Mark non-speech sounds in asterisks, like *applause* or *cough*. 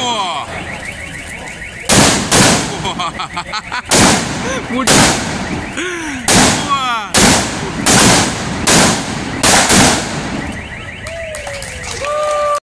우와. 우와. *laughs* 물.